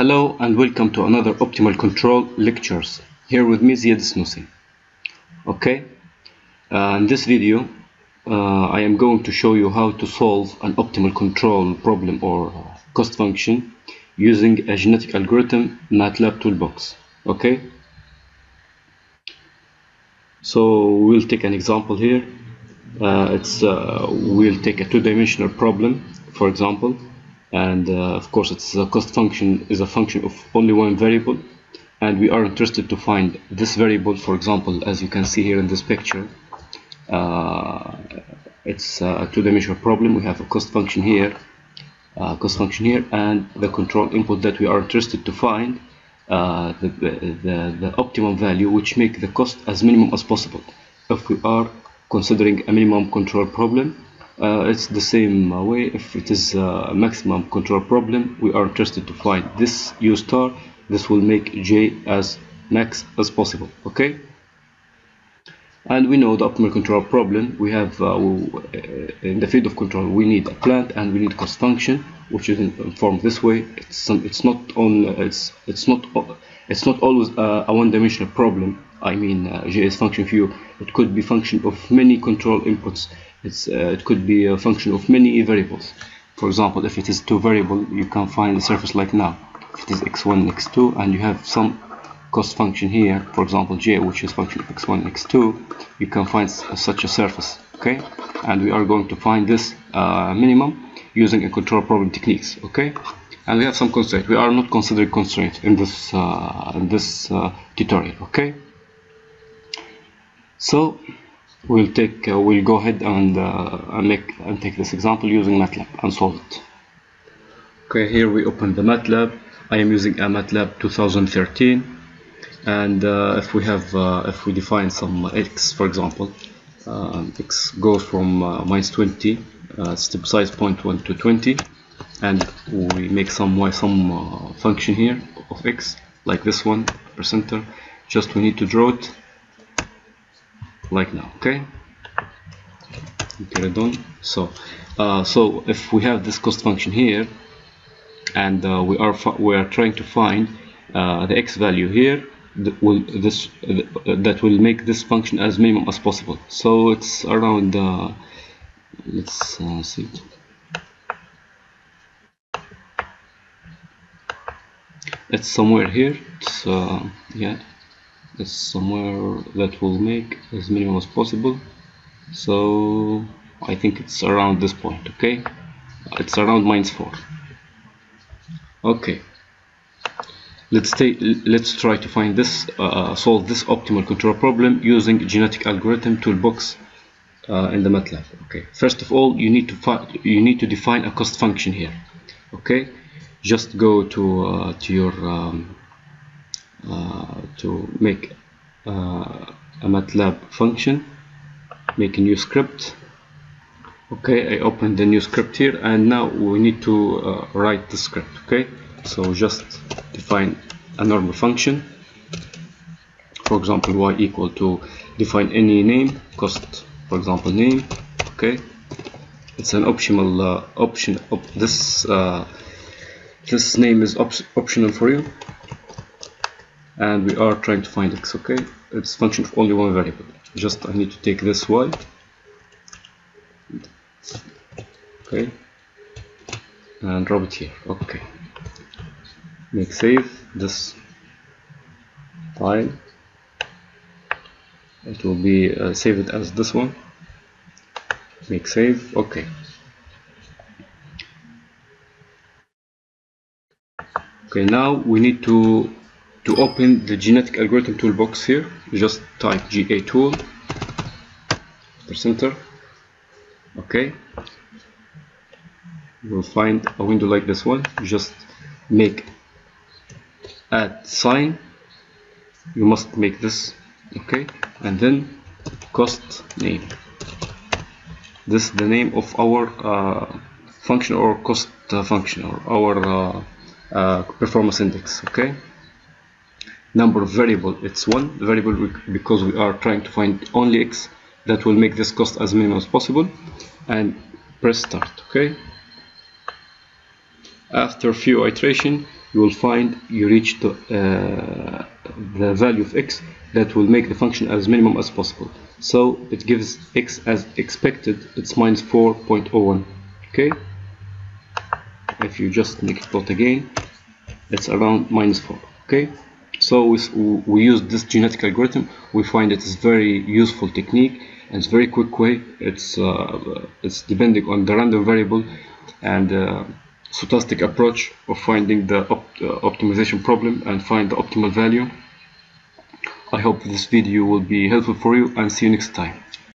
Hello and welcome to another Optimal Control lectures. Here with me Ziad Snoussi. Okay, uh, in this video uh, I am going to show you how to solve an optimal control problem or cost function using a genetic algorithm MATLAB toolbox. Okay, so we'll take an example here. Uh, it's uh, we'll take a two-dimensional problem, for example, and uh, of course it's a cost function is a function of only one variable. And we are interested to find this variable for example as you can see here in this picture. Uh, it's a two-dimensional problem. We have a cost function here uh, cost function here and the control input that we are interested to find uh, the, the, the optimum value which make the cost as minimum as possible. If we are considering a minimum control problem uh, it's the same uh, way. If it is a maximum control problem we are interested to find this u star. This will make j as max as possible okay? And we know the optimal control problem. We have uh, in the field of control we need a plant and we need cost function which is informed this way. It's some, it's not on it's it's not it's not always a one-dimensional problem. I mean uh, JS function view it could be function of many control inputs it's, uh, it could be a function of many variables. For example if it is two variable you can find the surface like now. If it is x1 x2 and you have some cost function here for example j which is function of x1 x2 you can find such a surface okay? And we are going to find this uh, minimum using a control problem techniques okay? And we have some constraints. We are not considering constraints in this uh, in this uh, tutorial okay? So we'll take uh, we'll go ahead and, uh, make and take this example using MATLAB and solve it. Okay here we open the MATLAB. I am using a MATLAB 2013 and uh, if we have uh, if we define some x for example um, x goes from uh, minus 20 uh, step size 0.1 to 20 and we make some y some function here of x like this one percenter. Just we need to draw it like now okay? Get it done so uh, so if we have this cost function here and uh, we are we are trying to find uh, the x value here that will this that will make this function as minimum as possible. So it's around uh, let's uh, see. It's somewhere here it's uh, yeah somewhere that will make as minimum as possible. So I think it's around this point okay? It's around minus 4 okay. Let's take let's try to find this uh, solve this optimal control problem using genetic algorithm toolbox uh, in the MATLAB okay? First of all you need to you need to define a cost function here okay? Just go to uh, to your um, to make uh, a MATLAB function make a new script. Okay I opened the new script here and now we need to uh, write the script okay? So just define a normal function. For example y equal to define any name cost for example name okay? It's an optional uh, option op this uh, this name is op optional for you and we are trying to find x okay? It's function of only one variable. Just I need to take this y. Okay. And drop it here okay. Make save this file. It will be uh, save it as this one. Make save okay. Okay now we need to to open the genetic algorithm toolbox here just type ga tool percenter okay. You'll find a window like this one just make add sign. You must make this okay and then cost name. This is the name of our uh, function or cost uh, function or our uh, uh performance index okay number of variable it's one variable because we are trying to find only x that will make this cost as minimum as possible and press start okay? After few iteration you will find you reach the, uh, the value of x that will make the function as minimum as possible. So it gives x as expected it's minus 4.01 okay? If you just make it plot again it's around minus 4 okay so we, we use this genetic algorithm. We find it is very useful technique and it's very quick way. It's uh, it's depending on the random variable and uh, stochastic approach of finding the op uh, optimization problem and find the optimal value. I hope this video will be helpful for you and see you next time